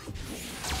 Ha!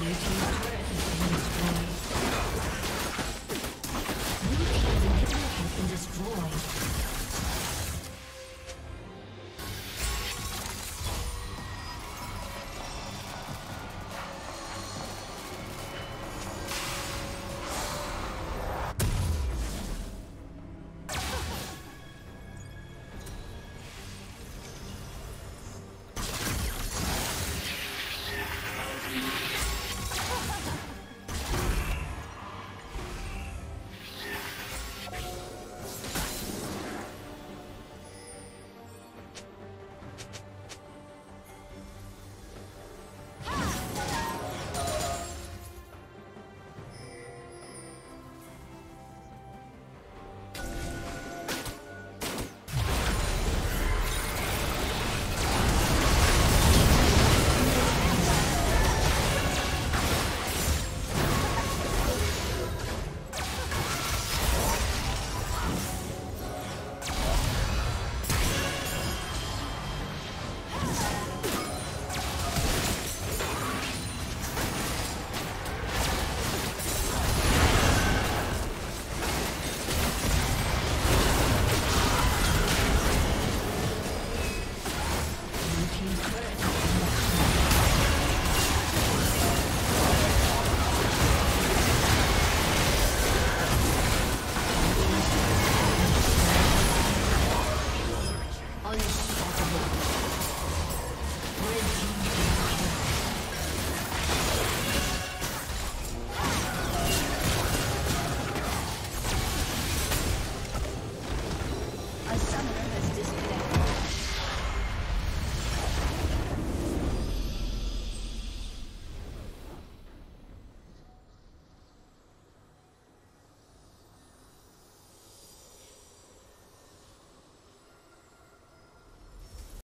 Destroyed. Team's turret